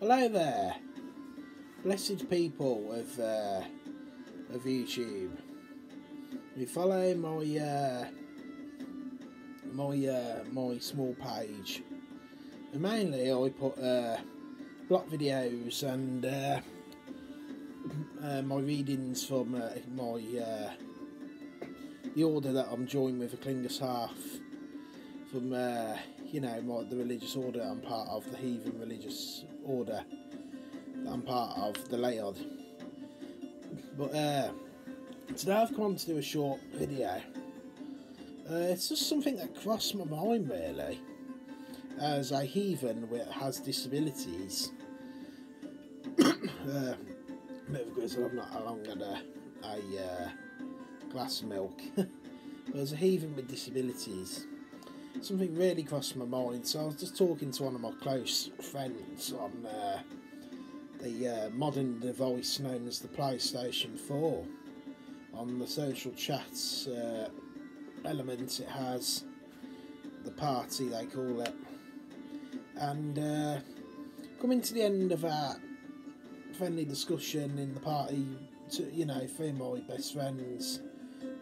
Hello there, blessed people of uh, of YouTube. You follow my uh, my uh, my small page. And mainly, I put uh, block videos and uh, uh, my readings from my the order that I'm joined with, a Klingers half from you know my, the religious order I'm part of, the heathen religious order that I'm part of, the Layard. But uh, today I've come on to do a short video. Uh, it's just something that crossed my mind really. As a heathen that has disabilities, uh, bit of a grizzle, I've not long had a, a uh, glass of milk. as a heathen with disabilities, something really crossed my mind. So I was just talking to one of my close friends on uh, the uh, modern device known as the PlayStation 4. On the social chats uh, element, it has the party they call it, and uh, coming to the end of our friendly discussion in the party. To, you know, three of my best friends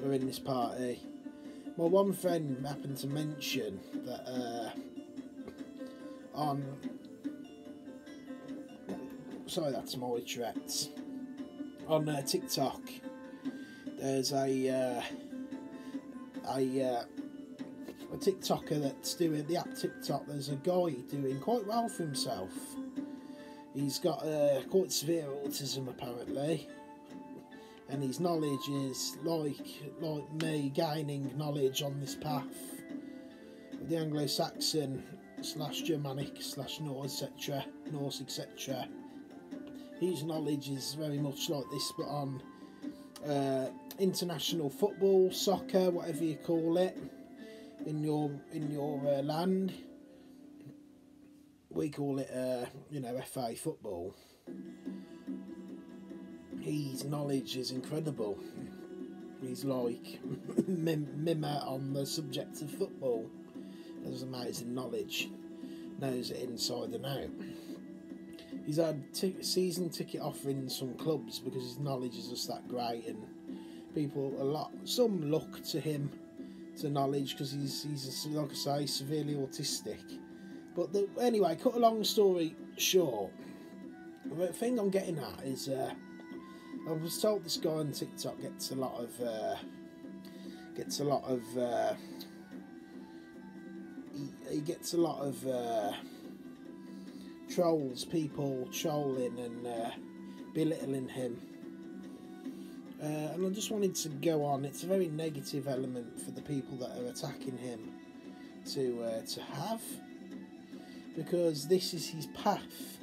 were in this party my one friend happened to mention that uh, on sorry that's my Tourette's on uh, TikTok there's a uh, a uh, a TikToker that's doing the app TikTok there's a guy doing quite well for himself. He's got uh, quite severe autism apparently and his knowledge is like like me gaining knowledge on this path. The Anglo-Saxon slash Germanic slash Norse etc Norse etc his knowledge is very much like this but on uh, international football soccer whatever you call it in your in your uh, land. We call it uh, you know FA football his knowledge is incredible. He's like Mim- Mimir on the subject of football. Has amazing knowledge, knows it inside and out. He's had t- season ticket offerings from clubs because his knowledge is just that great, and people a lot some look to him to knowledge because he's he's like I say severely autistic. But the, anyway, cut a long story short, the thing I'm getting at is. Uh, I was told this guy on TikTok gets a lot of uh, gets a lot of uh, he, he, gets a lot of uh, trolls, people trolling and uh, belittling him. Uh, and I just wanted to go on. It's a very negative element for the people that are attacking him to uh, to have because this is his path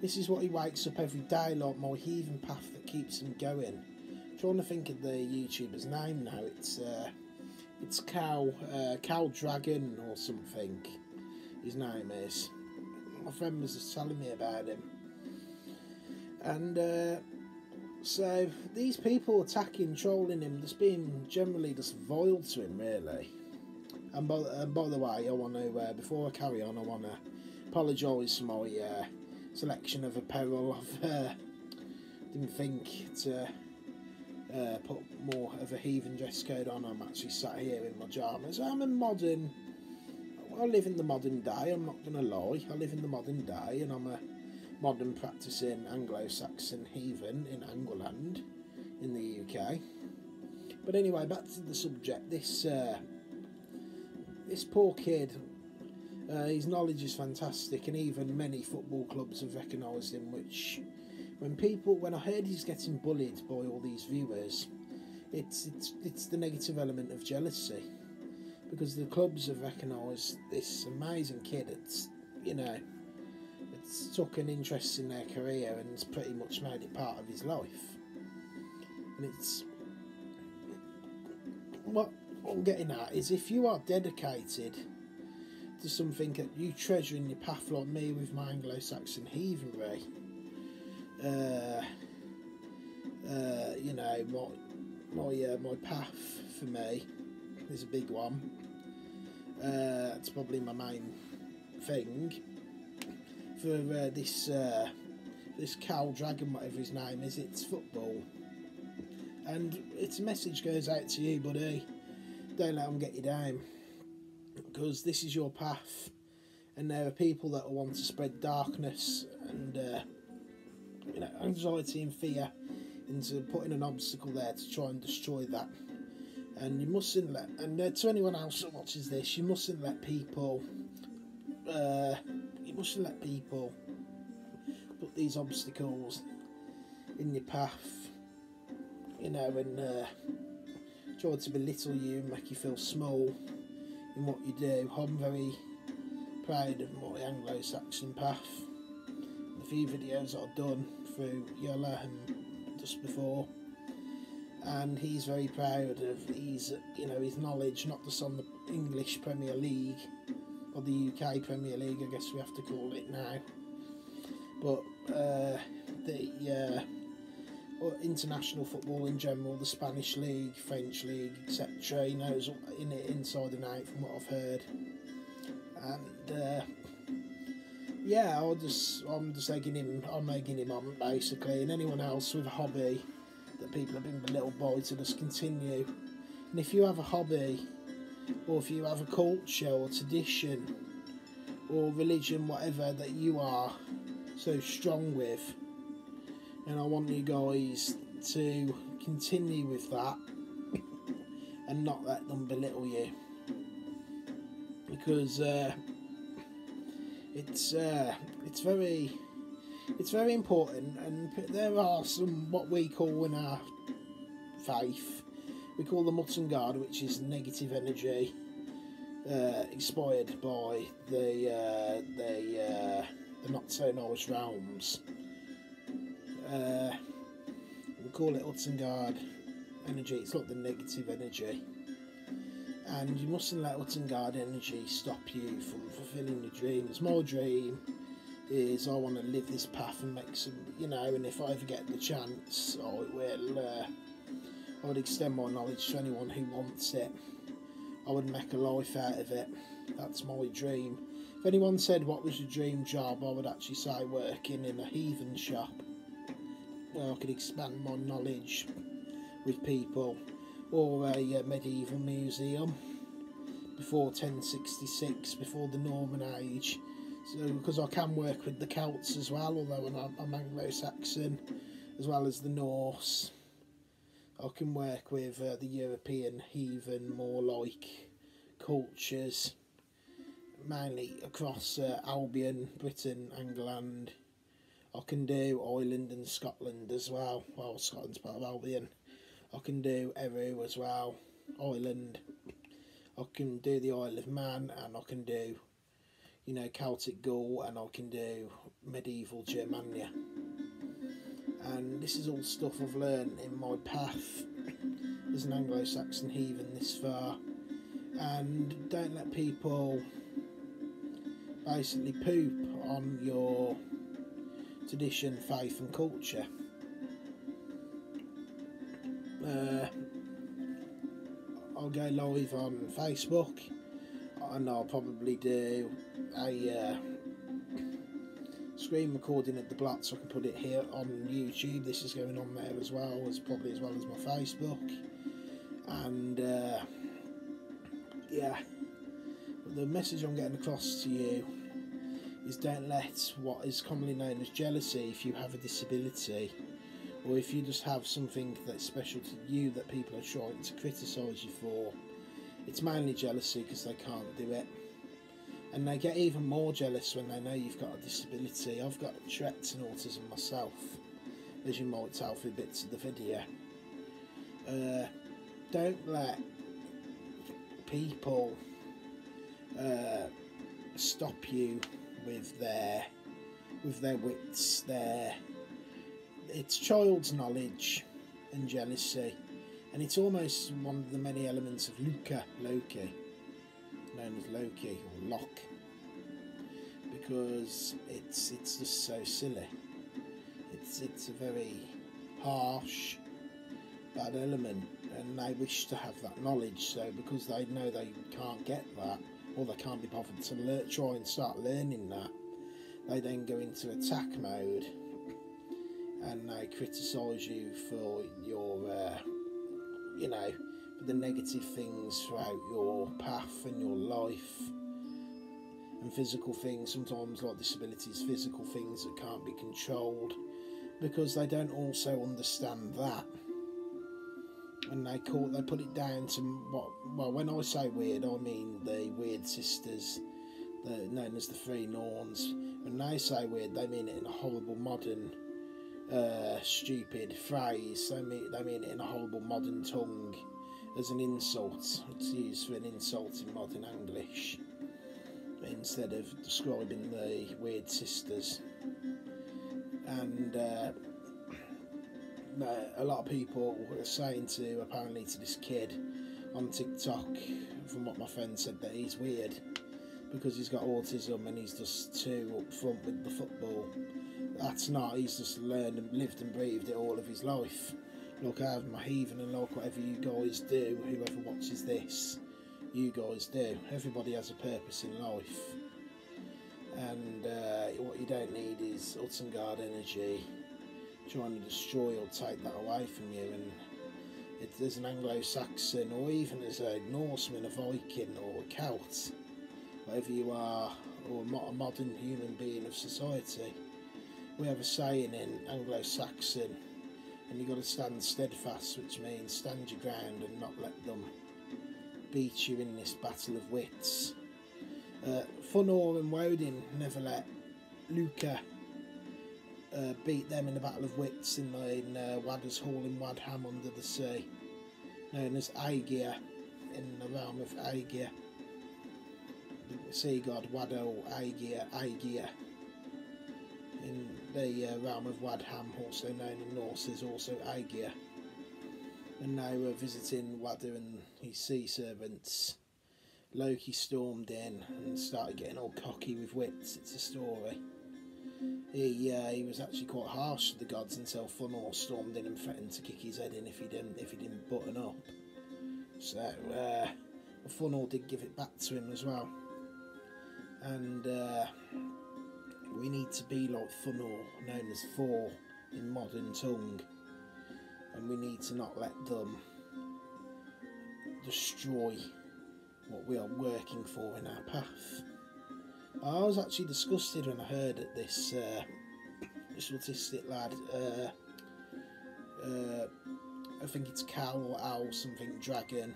this is what he wakes up every day, like my heathen path keeps him going. I'm trying to think of the YouTuber's name now. It's uh, it's Cow uh, Cow Dragon or something. His name is. My friend was just telling me about him, and uh, so these people attacking, trolling him, just being generally just vile to him, really. And by, uh, by the way, I want to uh, before I carry on, I want to apologise for my uh, selection of apparel. I've uh, didn't think to uh, put more of a heathen dress code on. I'm actually sat here in my pyjamas. I'm a modern. I live in the modern day. I'm not going to lie. I live in the modern day, and I'm a modern practicing Anglo-Saxon heathen in Angleland, in the UK. But anyway, back to the subject. This uh, this poor kid uh, his knowledge is fantastic, and even many football clubs have recognised him. Which, when people, when I heard he's getting bullied by all these viewers, it's it's it's the negative element of jealousy, because the clubs have recognised this amazing kid. It's you know, it's took an interest in their career and it's pretty much made it part of his life, and it's what I'm getting at is if you are dedicated to something that you treasure in your path like me with my Anglo-Saxon heathenry. Uh, uh, you know, my my uh, my path for me is a big one. Uh, it's probably my main thing. for uh, this uh, this Cal Dragon, whatever his name is. It's football, and its message goes out to you, buddy. Don't let them get you down, because this is your path, and there are people that will want to spread darkness and uh, you know anxiety and fear into putting an obstacle there to try and destroy that. And you mustn't let, and uh, to anyone else that watches this, you mustn't let people, uh, you mustn't let people put these obstacles in your path, you know, and uh, try to belittle you and make you feel small in what you do. I'm very proud of my Anglo-Saxon path. The few videos I've done through Yola and just before. And he's very proud of his you know his knowledge not just on the English Premier League or the UK Premier League I guess we have to call it now. But uh, the uh, international football in general the Spanish League French League etc he knows in it inside and out from what I've heard. And uh, yeah I'll just I'm just egging him I'm egging him on basically and anyone else with a hobby that people have been belittled by to just continue. And if you have a hobby, or if you have a culture or tradition, or religion, whatever that you are so strong with, and I want you guys to continue with that and not let them belittle you because uh, it's uh, it's very it's very important, and there are some what we call in our faith, we call the Uttengard, which is negative energy uh, expired by the uh, the uh, the not so nice realms. Uh, we call it Uttengard energy. It's not the negative energy, and you mustn't let Uttengard energy stop you from fulfilling your dreams. My dream is I want to live this path and make some, you know, and if I ever get the chance, I will, uh, I would extend my knowledge to anyone who wants it. I would make a life out of it. That's my dream. If anyone said what was your dream job, I would actually say working in a heathen shop where I could expand my knowledge with people, or a uh, medieval museum before 1066, before the Norman age so, because I can work with the Celts as well, although I'm, I'm Anglo-Saxon, as well as the Norse. I can work with uh, the European heathen, more like cultures, mainly across uh, Albion, Britain, England. I can do Ireland and Scotland as well. Well, Scotland's part of Albion. I can do Eru as well, Ireland. I can do the Isle of Man, and I can do you know, Celtic Gaul and I can do medieval Germania. And this is all stuff I've learned in my path as an Anglo-Saxon heathen this far. And don't let people basically poop on your tradition, faith and culture. Uh, I'll go live on Facebook and I'll probably do a uh, screen recording at the block so I can put it here on YouTube. This is going on there as well as probably as well as my Facebook. And uh, yeah, the message I'm getting across to you is don't let what is commonly known as jealousy if you have a disability or if you just have something that's special to you that people are trying to criticise you for. It's mainly jealousy because they can't do it and they get even more jealous when they know you've got a disability. I've got Tourette's and autism myself, as you might tell through bits of the video. Uh, don't let people uh, stop you with their with their wits. Their it's child's knowledge and jealousy, and it's almost one of the many elements of Luca Loki known as Loki or Lock because it's it's just so silly. It's it's a very harsh, bad element, and they wish to have that knowledge. So because they know they can't get that, or they can't be bothered to learn, try and start learning that, they then go into attack mode and they criticise you for your, uh, you know, for the negative things throughout your path and your life and physical things, sometimes like disabilities, physical things that can't be controlled because they don't also understand that. And they call they put it down to what well when I say weird I mean the weird sisters the, known as the Three Norns. When they say weird they mean it in a horrible modern uh, stupid phrase. They mean, they mean it in a horrible modern tongue as an insult. It's used for an insult in modern English instead of describing the weird sisters. And uh, a lot of people are saying to apparently to this kid on TikTok, from what my friend said, that he's weird because he's got autism and he's just too up front with the football. That's not, he's just learned and lived and breathed it all of his life. Look, I have my heaving and look, whatever you guys do, whoever watches this, you guys do. Everybody has a purpose in life. And uh, what you don't need is Uttengard energy trying to destroy or take that away from you. And if there's an Anglo-Saxon or even as a Norseman, a Viking or a Celt, whatever you are, or a modern human being of society, we have a saying in Anglo-Saxon, and you've got to stand steadfast, which means stand your ground and not let them beat you in this battle of wits. Uh, Thunor and Woden never let Luca uh, beat them in the battle of wits in, in uh, Wadder's Hall in Wadham under the sea, known as Aegir, in the realm of Aegir. The sea god Wado Aegir, Aegir. In the uh, realm of Wadham, also known in Norse as also Aegir. And now we're visiting Wadder and his sea servants. Loki stormed in and started getting all cocky with wits. It's a story. He uh, he was actually quite harsh to the gods until Thunor stormed in and threatened to kick his head in if he didn't if he didn't button up. So uh, Thunor did give it back to him as well. And uh, we need to be like Thunor, known as Thor in modern tongue, and we need to not let them destroy what we are working for in our path. I was actually disgusted when I heard that this uh, this autistic lad, uh, uh, I think it's cow or owl, something dragon,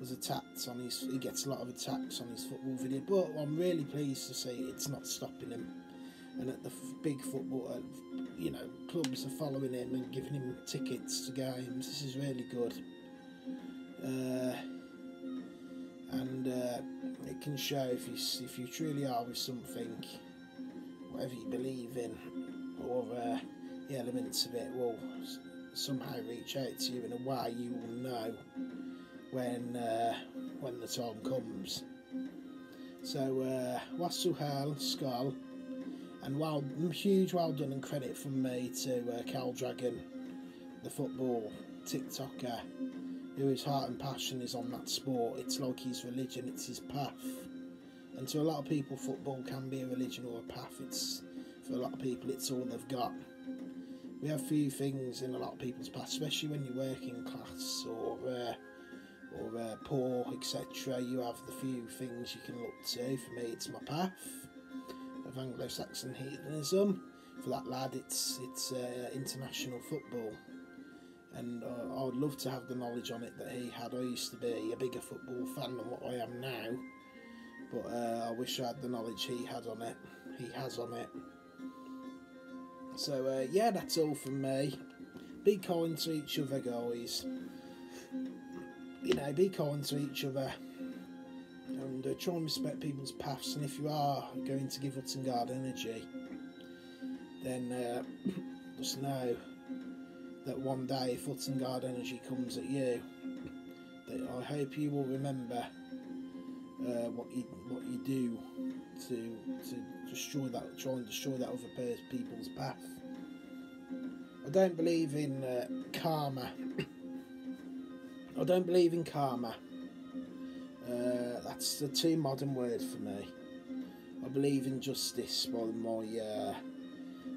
was attacked on his. He gets a lot of attacks on his football video, but I'm really pleased to see it's not stopping him. And at the big football, uh, you know, clubs are following him and giving him tickets to games. This is really good. Uh, and uh, it can show if you if you truly are with something, whatever you believe in, or uh, the elements of it will somehow reach out to you in a way you will know when uh, when the time comes. So uh, Wasuhal Skull, and well, huge well done and credit from me to uh, Cal Dragon, the football TikToker who his heart and passion is on that sport. It's like his religion, it's his path. And to a lot of people, football can be a religion or a path. It's for a lot of people, it's all they've got. We have few things in a lot of people's path, especially when you're working class or uh, or uh, poor, etc. You have the few things you can look to. For me, it's my path of Anglo-Saxon heathenism. For that lad, it's it's uh, international football and uh, I would love to have the knowledge on it that he had. I used to be a bigger football fan than what I am now, but uh, I wish I had the knowledge he had on it. He has on it. So uh, yeah, that's all from me. Be kind to each other, guys. You know, be kind to each other. And uh, try and respect people's paths. And if you are going to give Uttengard energy, then uh, just know that one day if Uttengard Energy comes at you, that I hope you will remember uh, what you what you do to to destroy that, try and destroy that other people's path. I don't believe in uh, karma. I don't believe in karma. Uh, that's a too modern word for me. I believe in justice by my uh,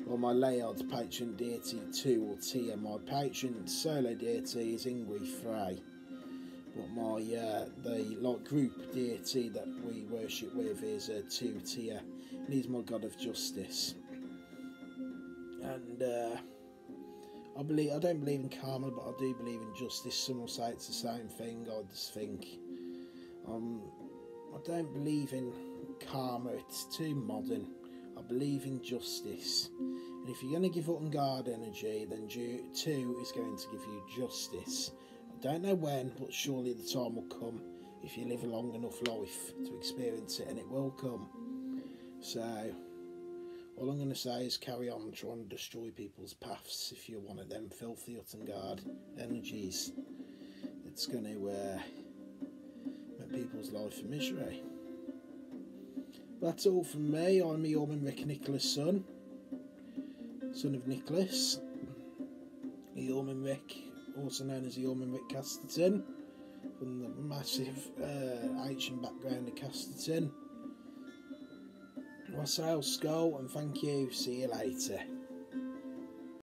by my layout patron deity Tiw or Tyr. My patron solo deity is Ingui Frey, but my uh, the like group deity that we worship with is a Tiw Tyr, he's my god of justice. And uh, I believe I don't believe in karma, but I do believe in justice. Some will say it's the same thing. I just think um, I don't believe in karma. It's too modern. I believe in justice. And if you're going to give Uttengard energy, then Tiw is going to give you justice. I don't know when, but surely the time will come if you live a long enough life to experience it, and it will come. So, all I'm going to say is carry on trying to destroy people's paths if you're one of them filthy Uttengard energies that's going to uh, make people's life a misery. That's all from me. I'm Eormanric Nicholas' son, son of Nicholas. the Eormanric, also known as the Eormanric Casterton, from the massive uh, ancient background of Casterton. Wassail Skull, and thank you. See you later.